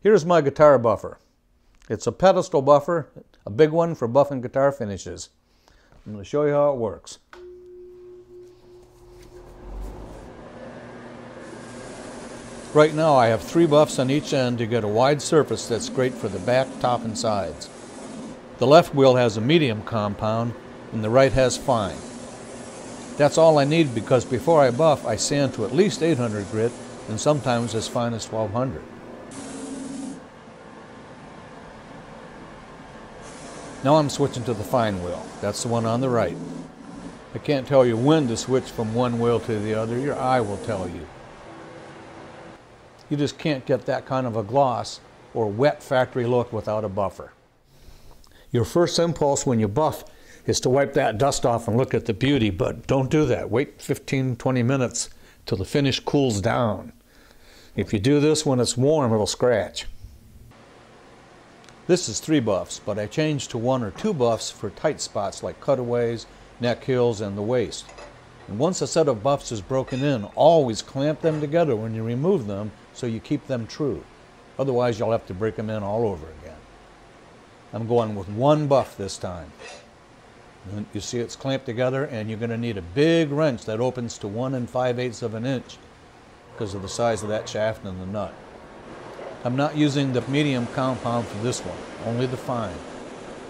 Here's my guitar buffer. It's a pedestal buffer, a big one for buffing guitar finishes. I'm going to show you how it works. Right now I have three buffs on each end to get a wide surface that's great for the back, top, and sides. The left wheel has a medium compound and the right has fine. That's all I need because before I buff I sand to at least 800 grit and sometimes as fine as 1200. Now I'm switching to the fine wheel. That's the one on the right. I can't tell you when to switch from one wheel to the other. Your eye will tell you. You just can't get that kind of a gloss or wet factory look without a buffer. Your first impulse when you buff is to wipe that dust off and look at the beauty, but don't do that. Wait 15, 20 minutes till the finish cools down. If you do this when it's warm, it'll scratch. This is three buffs, but I changed to one or two buffs for tight spots like cutaways, neck heels, and the waist. And once a set of buffs is broken in, always clamp them together when you remove them so you keep them true. Otherwise, you'll have to break them in all over again. I'm going with one buff this time. You see it's clamped together and you're going to need a big wrench that opens to 1 and 5 eighths of an inch because of the size of that shaft and the nut. I'm not using the medium compound for this one, only the fine.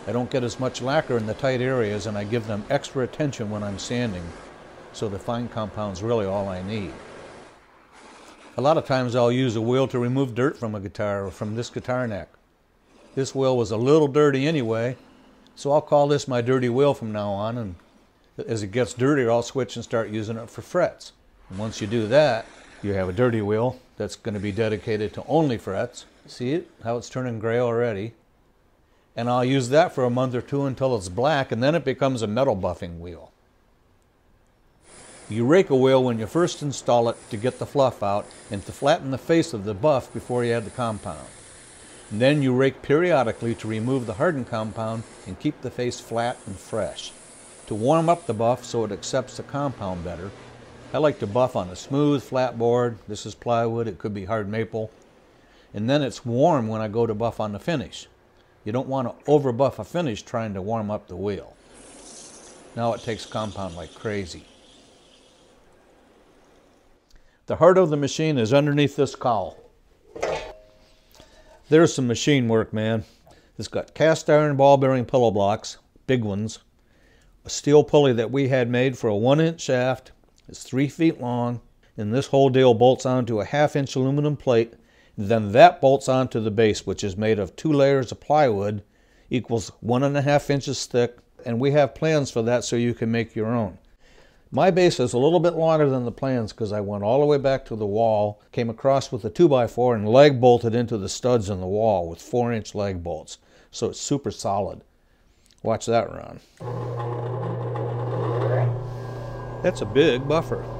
I don't get as much lacquer in the tight areas and I give them extra attention when I'm sanding, so the fine compound's really all I need. A lot of times I'll use a wheel to remove dirt from a guitar or from this guitar neck. This wheel was a little dirty anyway, so I'll call this my dirty wheel from now on and as it gets dirtier I'll switch and start using it for frets. And once you do that, you have a dirty wheel that's going to be dedicated to only frets. See it? How it's turning gray already. And I'll use that for a month or two until it's black and then it becomes a metal buffing wheel. You rake a wheel when you first install it to get the fluff out and to flatten the face of the buff before you add the compound. And then you rake periodically to remove the hardened compound and keep the face flat and fresh. To warm up the buff so it accepts the compound better, I like to buff on a smooth flat board. This is plywood, it could be hard maple. And then it's warm when I go to buff on the finish. You don't want to over buff a finish trying to warm up the wheel. Now it takes compound like crazy. The heart of the machine is underneath this cowl. There's some machine work, man. It's got cast iron ball bearing pillow blocks, big ones, a steel pulley that we had made for a one inch shaft, it's three feet long, and this whole deal bolts onto a half inch aluminum plate. Then that bolts onto the base, which is made of two layers of plywood, equals one and a half inches thick, and we have plans for that so you can make your own. My base is a little bit longer than the plans because I went all the way back to the wall, came across with a 2x4 and lag bolted into the studs in the wall with 4 inch lag bolts. So it's super solid. Watch that run. That's a big buffer.